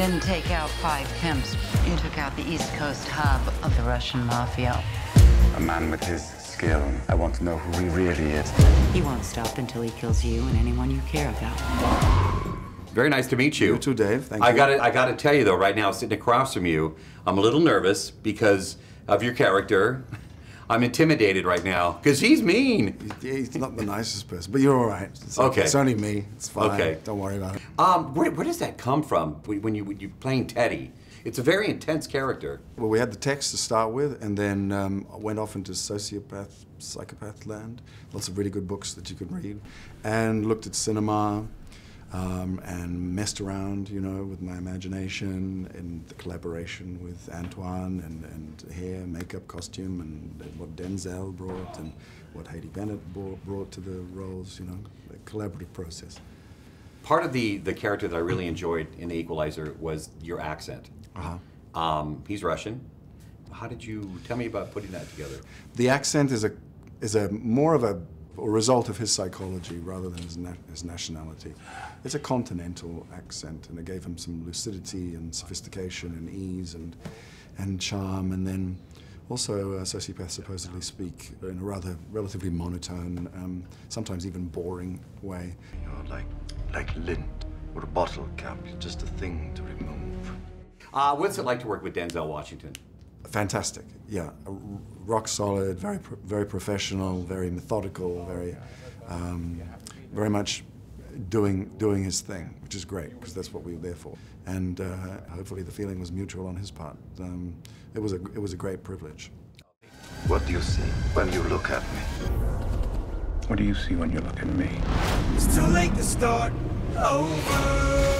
didn't take out five pimps. You took out the East Coast hub of the Russian mafia. A man with his skill. I want to know who he really is. He won't stop until he kills you and anyone you care about. Very nice to meet you. You too, Dave. Thank I you. got to I got to tell you though, right now, sitting across from you, I'm a little nervous because of your character. I'm intimidated right now because he's mean. He's not the nicest person, but you're all right. It's Okay. It's only me. It's fine. Okay. Don't worry about it. Um, where, where does that come from when you when you're playing Teddy? It's a very intense character. Well, we had the text to start with, and then um, I went off into sociopath, psychopath land. Lots of really good books that you can read, and looked at cinema, um, and messed around, you know, with my imagination and the collaboration with Antoine and, and hair, makeup, costume, and what Denzel brought and what Haley Bennett brought, brought to the roles, you know, a collaborative process. Part of the the character that I really enjoyed in The Equalizer was your accent. Uh-huh. Um, he's Russian. How did you tell me about putting that together? The accent is a is a more of a, a result of his psychology rather than his, na- his nationality. It's a continental accent, and it gave him some lucidity and sophistication and ease and and charm. And then also, uh, sociopaths supposedly speak in a rather relatively monotone, um, sometimes even boring way. You're like, like lint or a bottle cap. You're just a thing to remove. Uh, what's it like to work with Denzel Washington? Fantastic, yeah. Rock solid, very, pro- very professional, very methodical, very, um, very much doing doing his thing, which is great because that's what we were there for. And uh, hopefully the feeling was mutual on his part. Um, it was a it was a great privilege. What do you see when you look at me? What do you see when you look at me? It's too late to start over.